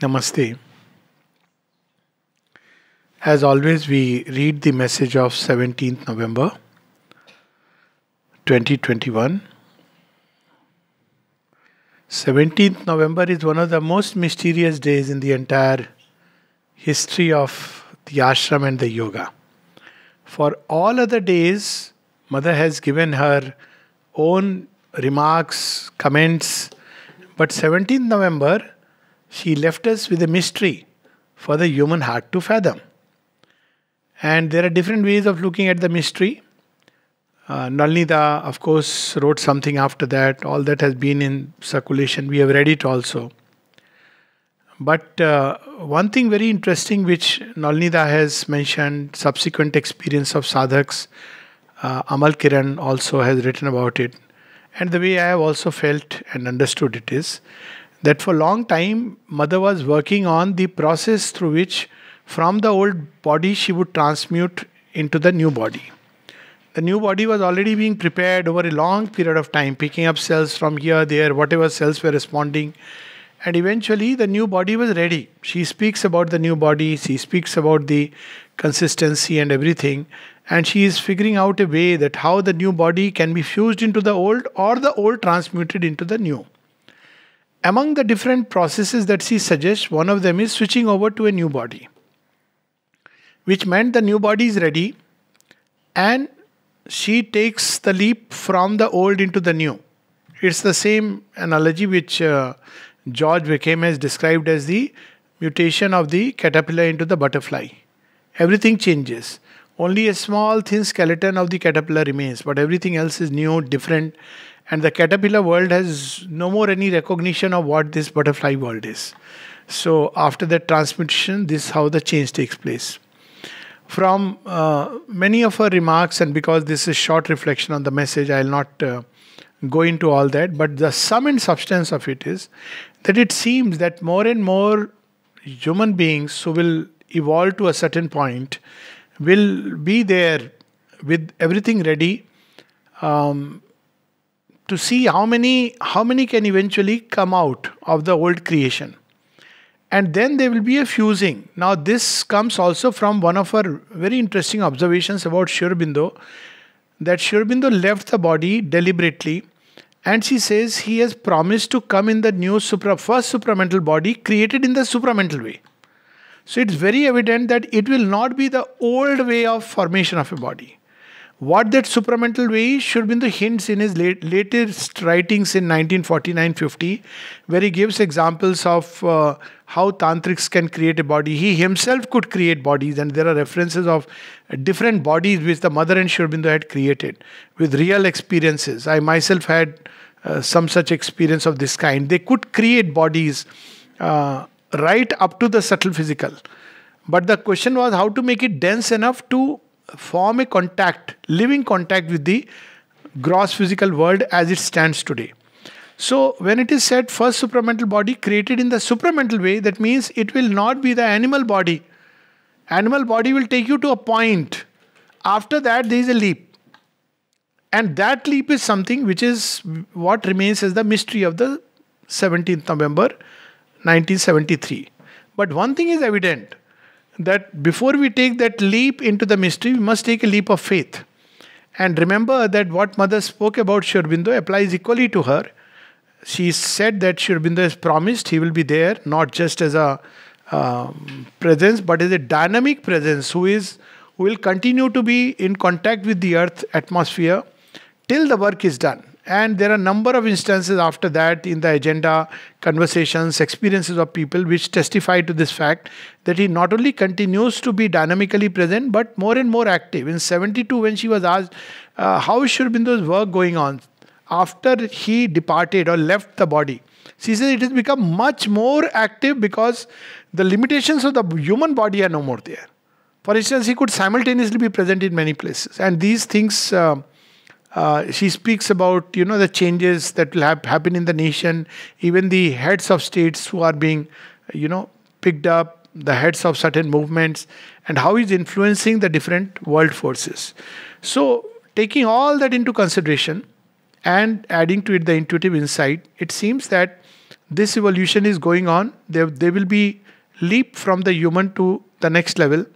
Namaste. As always, we read the message of 17th November 2021. 17th November is one of the most mysterious days in the entire history of the ashram and the yoga. For all other days, Mother has given her own remarks, comments, but 17th November, she left us with a mystery for the human heart to fathom. And there are different ways of looking at the mystery. Uh, Nalinida, of course, wrote something after that. All that has been in circulation. We have read it also. But uh, one thing very interesting, which Nalinida has mentioned, subsequent experience of sadhaks, uh, Amal Kiran also has written about it. And the way I have also felt and understood it is that for a long time, Mother was working on the process through which from the old body she would transmute into the new body. The new body was already being prepared over a long period of time, picking up cells from here, there, whatever cells were responding. And eventually, the new body was ready. She speaks about the new body, she speaks about the consistency and everything. And she is figuring out a way that how the new body can be fused into the old or the old transmuted into the new. Among the different processes that she suggests, one of them is switching over to a new body which meant the new body is ready and she takes the leap from the old into the new. It's the same analogy which uh, George Van Vrekhem has described as the mutation of the caterpillar into the butterfly. Everything changes. Only a small thin skeleton of the caterpillar remains, but everything else is new, different, and the caterpillar world has no more any recognition of what this butterfly world is. So after that transmission, this is how the change takes place from uh, many of her remarks, and because this is short reflection on the message, I'll not uh, go into all that. But the sum and substance of it is that it seems that more and more human beings who will evolve to a certain point will be there with everything ready um, to see how many how many can eventually come out of the old creation and then there will be a fusing. Now, this comes also from one of our very interesting observations about Sri Aurobindo that Sri Aurobindo left the body deliberately and she says he has promised to come in the new supra, first supramental body created in the supramental way. So it's very evident that it will not be the old way of formation of a body. What that supramental way is should be in the hints in his late, latest writings in 1949-50, where he gives examples of uh, how tantrics can create a body. He himself could create bodies, and there are references of different bodies which the mother and Sri Aurobindo had created with real experiences. I myself had uh, some such experience of this kind. They could create bodies uh, right up to the subtle physical. But the question was how to make it dense enough to form a contact, living contact with the gross physical world as it stands today. So, when it is said first supramental body created in the supramental way, that means it will not be the animal body. Animal body will take you to a point. After that, there is a leap. And that leap is something which is what remains as the mystery of the 17th November 1973. But one thing is evident that before we take that leap into the mystery, we must take a leap of faith. And remember that what Mother spoke about Sri Aurobindo applies equally to her. She said that Sri Aurobindo has promised he will be there, not just as a um, presence, but as a dynamic presence who is who will continue to be in contact with the earth atmosphere till the work is done. And there are a number of instances after that in the agenda, conversations, experiences of people which testify to this fact that he not only continues to be dynamically present but more and more active. In 72, when she was asked, uh, How is Sri Aurobindo's work going on? After he departed or left the body, she says it has become much more active because the limitations of the human body are no more there. For instance, he could simultaneously be present in many places. And these things. Uh, uh, she speaks about you know the changes that will have, happen in the nation, even the heads of states who are being you know picked up, the heads of certain movements, and how is influencing the different world forces. So taking all that into consideration and adding to it the intuitive insight, it seems that this evolution is going on. There, there will be leap from the human to the next level.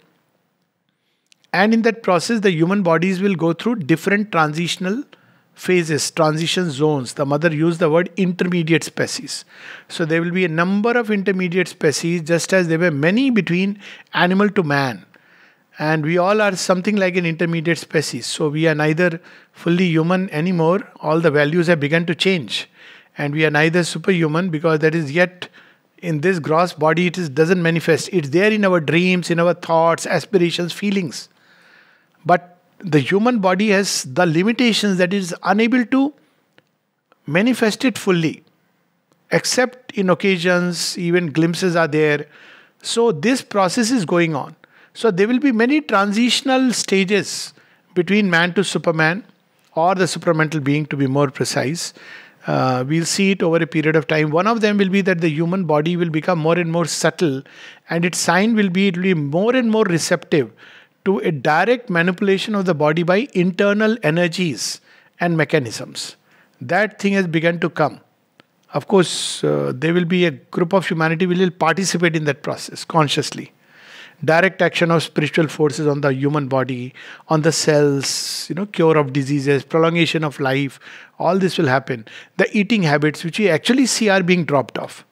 And in that process, the human bodies will go through different transitional phases, transition zones. The mother used the word intermediate species. So there will be a number of intermediate species, just as there were many between animal to man. And we all are something like an intermediate species. So we are neither fully human anymore, all the values have begun to change. And we are neither superhuman because that is yet in this gross body, it is, doesn't manifest. It's there in our dreams, in our thoughts, aspirations, feelings. But the human body has the limitations that it is unable to manifest it fully, except in occasions, even glimpses are there. So, this process is going on. So, there will be many transitional stages between man to Superman, or the supramental being to be more precise. Uh, we'll see it over a period of time. One of them will be that the human body will become more and more subtle, and its sign will be it will be more and more receptive to a direct manipulation of the body by internal energies and mechanisms. That thing has begun to come. Of course, uh, there will be a group of humanity will participate in that process consciously. Direct action of spiritual forces on the human body, on the cells, you know, cure of diseases, prolongation of life, all this will happen. The eating habits, which we actually see are being dropped off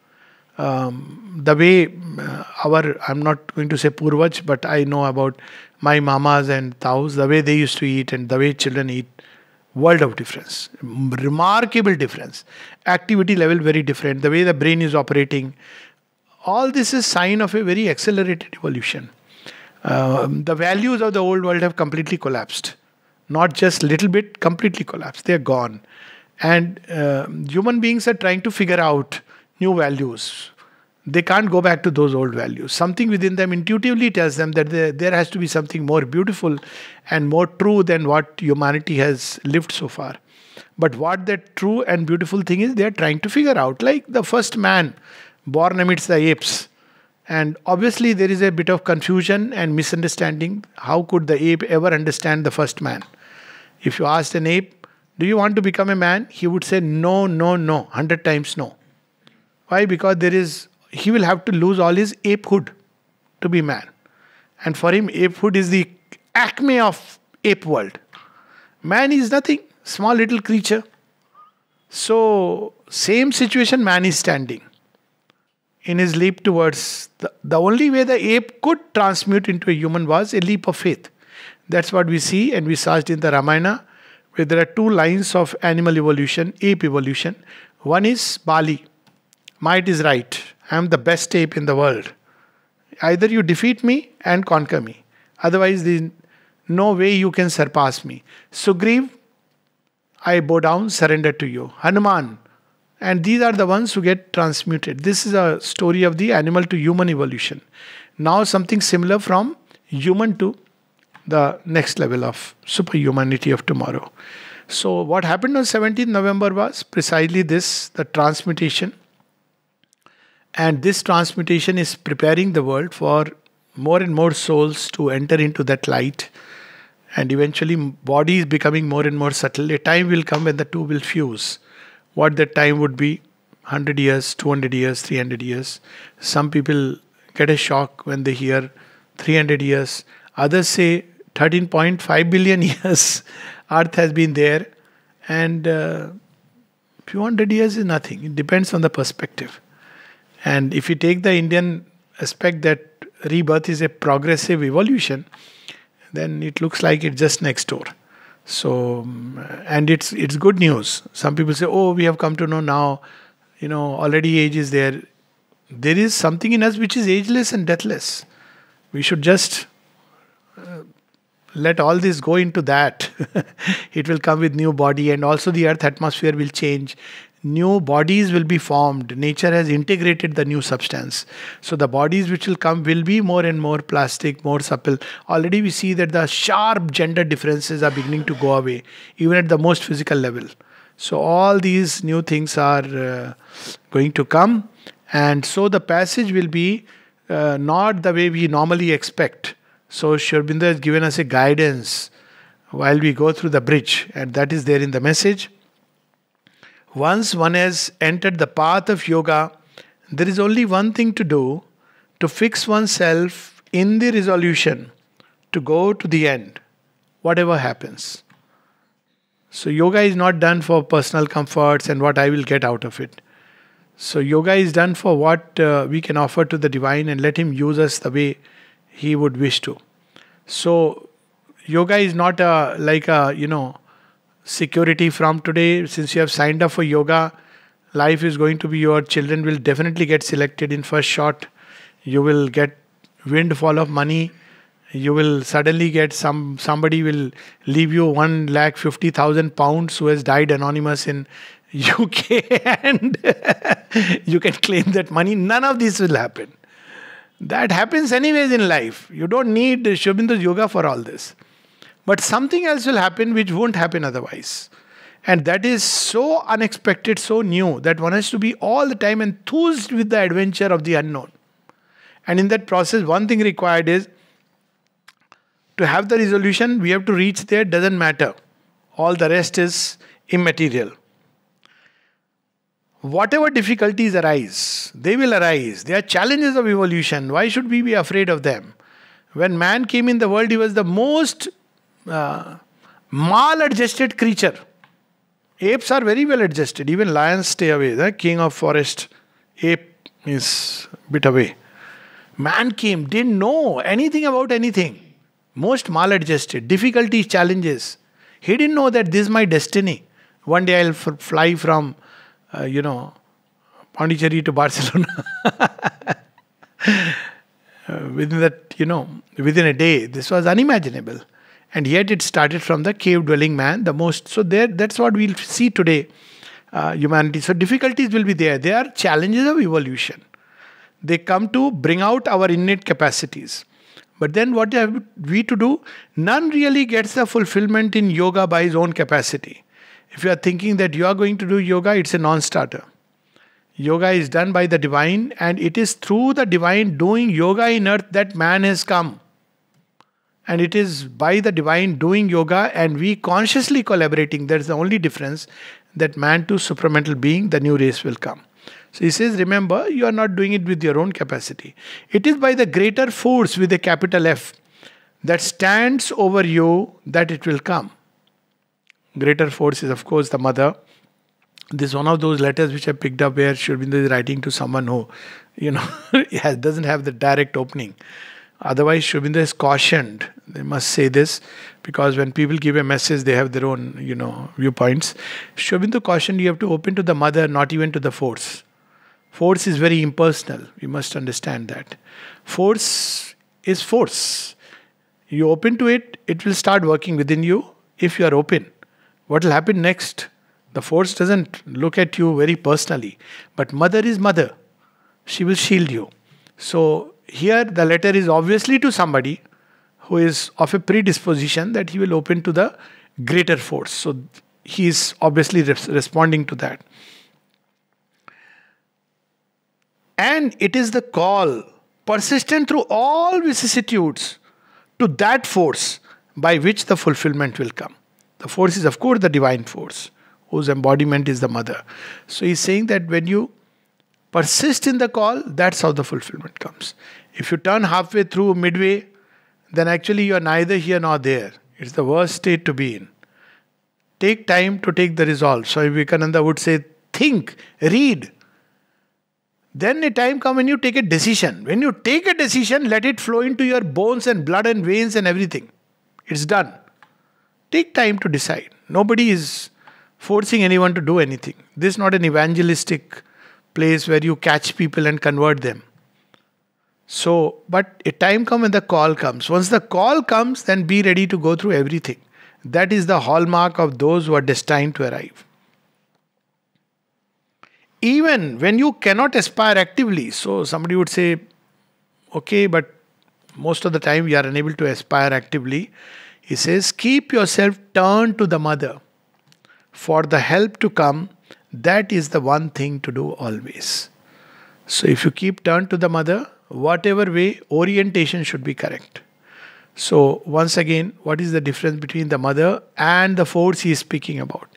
um, the way uh, our I'm not going to say purvaj, but I know about my mamas and taus, the way they used to eat and the way children eat, world of difference, remarkable difference. Activity level very different. The way the brain is operating, all this is sign of a very accelerated evolution. Um, the values of the old world have completely collapsed, not just little bit, completely collapsed. They are gone, and uh, human beings are trying to figure out new values. They can't go back to those old values. Something within them intuitively tells them that there, there has to be something more beautiful and more true than what humanity has lived so far. But what that true and beautiful thing is, they are trying to figure out. Like the first man born amidst the apes. And obviously, there is a bit of confusion and misunderstanding. How could the ape ever understand the first man? If you asked an ape, Do you want to become a man? He would say, No, no, no, hundred times no. Why? Because there is he will have to lose all his apehood to be man. And for him, apehood is the acme of ape world. Man is nothing, small little creature. So, same situation man is standing in his leap towards the, the only way the ape could transmute into a human was a leap of faith. That's what we see, and we searched in the Ramayana, where there are two lines of animal evolution, ape evolution. One is Bali, might is right. I am the best ape in the world. Either you defeat me and conquer me. Otherwise, there's no way you can surpass me. Sugriv, I bow down, surrender to you. Hanuman, and these are the ones who get transmuted. This is a story of the animal to human evolution. Now, something similar from human to the next level of superhumanity of tomorrow. So, what happened on 17th November was precisely this the transmutation and this transmutation is preparing the world for more and more souls to enter into that light. And eventually, body is becoming more and more subtle. A time will come when the two will fuse. What that time would be 100 years, 200 years, 300 years. Some people get a shock when they hear 300 years. Others say 13.5 billion years Earth has been there. And uh, few hundred years is nothing. It depends on the perspective. And if you take the Indian aspect that rebirth is a progressive evolution, then it looks like it's just next door. So, and it's it's good news. Some people say, "Oh, we have come to know now, you know, already age is there." There is something in us which is ageless and deathless. We should just uh, let all this go into that. it will come with new body, and also the earth atmosphere will change new bodies will be formed. Nature has integrated the new substance. So the bodies which will come will be more and more plastic, more supple. Already we see that the sharp gender differences are beginning to go away, even at the most physical level. So all these new things are uh, going to come. And so the passage will be uh, not the way we normally expect. So Sri Aurobindo has given us a guidance while we go through the bridge, and that is there in the message Once one has entered the path of yoga, there is only one thing to do to fix oneself in the resolution to go to the end, whatever happens. So, yoga is not done for personal comforts and what I will get out of it. So, yoga is done for what uh, we can offer to the divine and let Him use us the way He would wish to. So, yoga is not a, like a, you know, security from today. Since you have signed up for yoga, life is going to be your children will definitely get selected in first shot. You will get windfall of money you will suddenly get some somebody will leave you one lakh fifty thousand pounds who has died anonymous in UK and you can claim that money. None of this will happen. That happens anyways in life. You don't need Sri Aurobindo's yoga for all this. But something else will happen which won't happen otherwise. And that is so unexpected, so new, that one has to be all the time enthused with the adventure of the unknown. And in that process, one thing required is to have the resolution, we have to reach there, doesn't matter. All the rest is immaterial. Whatever difficulties arise, they will arise. They are challenges of evolution. Why should we be afraid of them? When man came in the world, he was the most uh, mal-adjusted creature. Apes are very well adjusted. Even lions stay away. The king of forest, ape is bit away. Man came, didn't know anything about anything most maladjusted, difficulties, challenges. He didn't know that this is my destiny. One day I'll f- fly from, uh, you know, Pondicherry to Barcelona. uh, within that, you know, within a day, this was unimaginable. And yet it started from the cave dwelling man, the most. So there, that's what we'll see today, uh, humanity. So difficulties will be there. They are challenges of evolution. They come to bring out our innate capacities. But then what have we to do? None really gets the fulfillment in yoga by his own capacity. If you are thinking that you are going to do yoga, it's a non starter. Yoga is done by the divine, and it is through the divine doing yoga in earth that man has come. And it is by the divine doing yoga and we consciously collaborating, that's the only difference, that man to supramental being, the new race will come. So he says, remember, you are not doing it with your own capacity. It is by the greater force with a capital F that stands over you that it will come. Greater force is, of course, the mother. This is one of those letters which I picked up where Sri Aurobindo is writing to someone who, you know, doesn't have the direct opening. Otherwise, Sri is cautioned. They must say this because when people give a message, they have their own, you know, viewpoints. Sri cautioned you have to open to the mother, not even to the force. Force is very impersonal. You must understand that. Force is force. You open to it, it will start working within you if you are open. What will happen next? The force doesn't look at you very personally, but mother is mother. She will shield you. So here the letter is obviously to somebody who is of a predisposition that he will open to the greater force. So he is obviously res- responding to that. And it is the call, persistent through all vicissitudes, to that force by which the fulfillment will come. The force is, of course, the divine force, whose embodiment is the mother. So he's saying that when you persist in the call, that's how the fulfillment comes. If you turn halfway through, midway, then actually you are neither here nor there. It's the worst state to be in. Take time to take the resolve. So Vivekananda would say, think, read, then a time come when you take a decision. When you take a decision, let it flow into your bones and blood and veins and everything. It's done. Take time to decide. Nobody is forcing anyone to do anything. This is not an evangelistic place where you catch people and convert them. So, but a time comes when the call comes. Once the call comes, then be ready to go through everything. That is the hallmark of those who are destined to arrive even when you cannot aspire actively. So somebody would say, okay, but most of the time we are unable to aspire actively. He says, keep yourself turned to the mother. For the help to come, that is the one thing to do always. So if you keep turned to the mother, whatever way, orientation should be correct. So, once again, what is the difference between the mother and the force he is speaking about?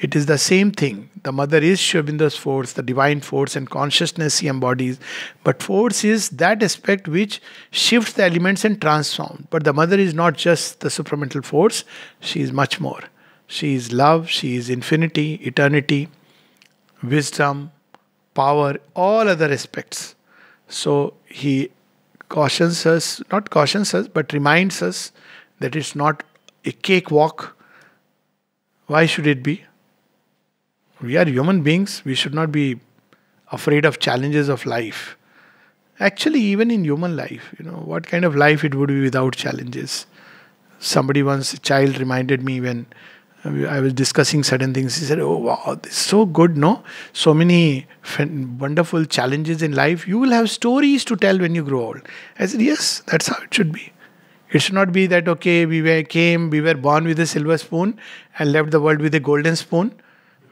It is the same thing. The mother is Sri force, the divine force and consciousness he embodies. But force is that aspect which shifts the elements and transforms. But the mother is not just the supramental force, she is much more. She is love, she is infinity, eternity, wisdom, power, all other aspects. So he cautions us, not cautions us, but reminds us that it's not a cakewalk. Why should it be? We are human beings, we should not be afraid of challenges of life. Actually, even in human life, you know, what kind of life it would be without challenges? Somebody once, a child reminded me when I was discussing certain things. He said, Oh, wow, this is so good, no? So many wonderful challenges in life. You will have stories to tell when you grow old. I said, Yes, that's how it should be. It should not be that, okay, we were, came, we were born with a silver spoon and left the world with a golden spoon.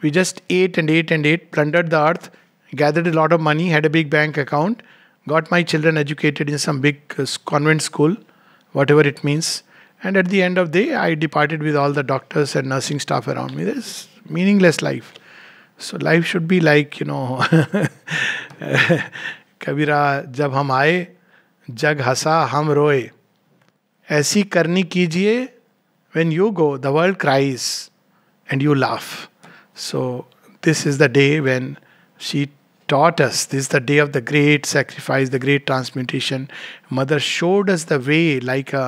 We just ate and ate and ate, plundered the earth, gathered a lot of money, had a big bank account, got my children educated in some big uh, convent school, whatever it means and at the end of the day, I departed with all the doctors and nursing staff around me. This meaningless life. So life should be like, you know, कबीरा जब हम आए जग हंसा हम रोए ऐसी करनी कीजिए when you go the world cries and you laugh so this is the day when she taught us this is the day of the great sacrifice the great transmutation mother showed us the way like a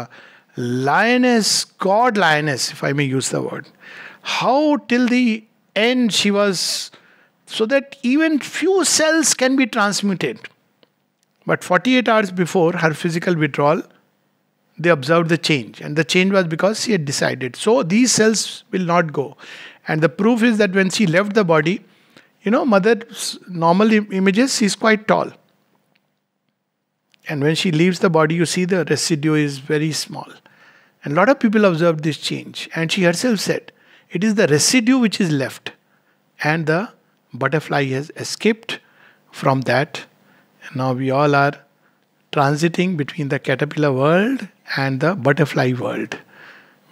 lioness, God lioness, if I may use the word, how till the end she was, so that even few cells can be transmuted. But 48 hours before her physical withdrawal, they observed the change. And the change was because she had decided. So these cells will not go. And the proof is that when she left the body, you know, mother's normal images, she's quite tall. And when she leaves the body, you see the residue is very small. And a lot of people observed this change. And she herself said, it is the residue which is left. And the butterfly has escaped from that. And now we all are transiting between the caterpillar world and the butterfly world,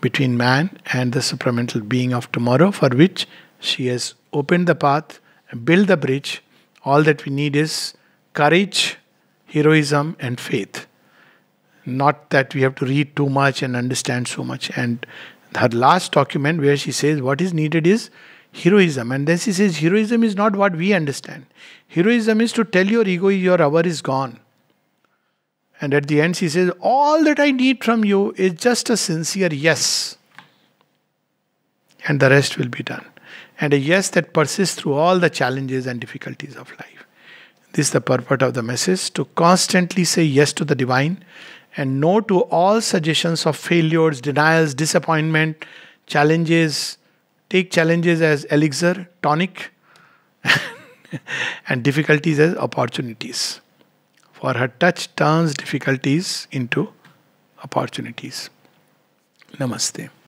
between man and the supramental being of tomorrow, for which she has opened the path, and built the bridge. All that we need is courage, heroism, and faith not that we have to read too much and understand so much. And her last document, where she says what is needed is heroism. And then she says, heroism is not what we understand. Heroism is to tell your ego your hour is gone. And at the end, she says, All that I need from you is just a sincere yes. And the rest will be done. And a yes that persists through all the challenges and difficulties of life. This is the purport of the message to constantly say yes to the divine and no to all suggestions of failures, denials, disappointment, challenges. Take challenges as elixir, tonic, and difficulties as opportunities. For her touch turns difficulties into opportunities. Namaste.